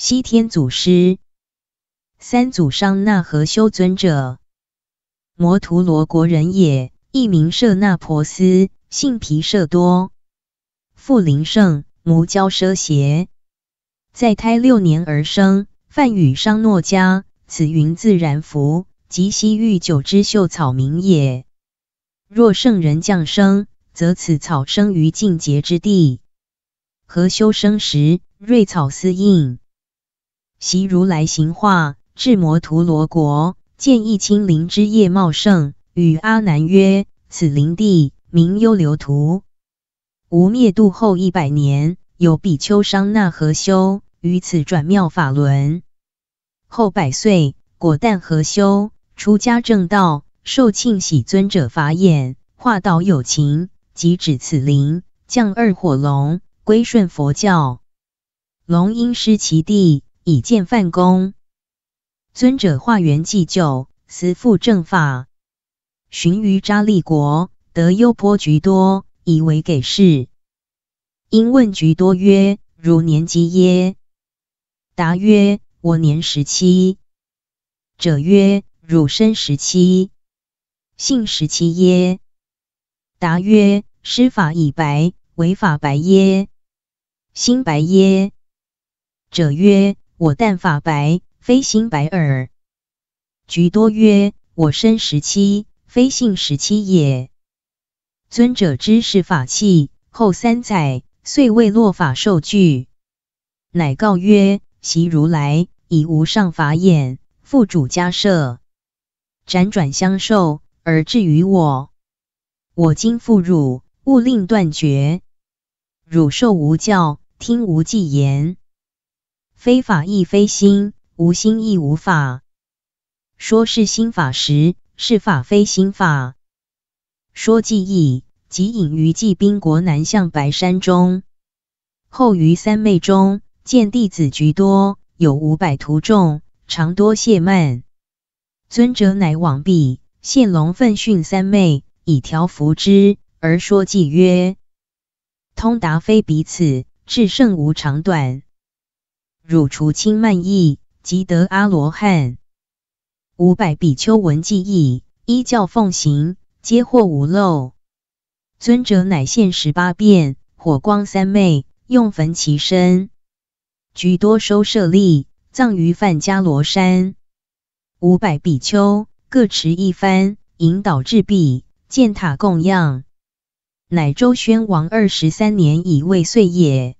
西天祖师，三祖商那和修尊者，摩图罗国人也，一名舍那婆斯，姓毗舍多，父林胜，母娇奢邪，在胎六年而生，梵语商诺迦，此云自然福，即西域九之秀草名也。若圣人降生，则此草生于净洁之地。何修生时，瑞草司应，习如来行化，至摩陀罗国，见一青林之叶茂盛，与阿难曰：“此林地名优流图。吾灭度后一百年，有比丘商那何修于此转妙法轮。后百岁，果旦何修出家正道，受庆喜尊者法眼，化道有情，即指此林，降二火龙。”归顺佛教，龙因失其地，以见梵公。尊者化缘祭救，思复正法，寻于扎利国，得优波菊多，以为给事。因问菊多曰：“汝年几耶？”答曰：“我年十七。”者曰：“汝身十七，姓十七耶？”答曰：“施法已白，为法白耶？”心白耶？者曰：我但法白，非心白耳。菊多曰：我身十七，非性十七也。尊者知是法器，后三载，遂未落法受具，乃告曰：习如来以无上法眼，复主家舍，辗转相受，而至于我。我今复汝，勿令断绝。汝受无教。听无记言，非法亦非心，无心亦无法。说是心法时，是法非心法。说记忆，即隐于寂宾国南向白山中。后于三昧中，见弟子居多，有五百徒众，常多谢慢。尊者乃往毕，现龙奋训三昧，以调伏之，而说记曰：通达非彼此。至圣无长短，汝除轻慢意，即得阿罗汉。五百比丘闻记忆，依教奉行，皆获无漏。尊者乃现十八变，火光三昧，用焚其身。居多收舍利，葬于梵迦罗山。五百比丘各持一番，引导至彼，建塔供养。乃周宣王二十三年已未岁也。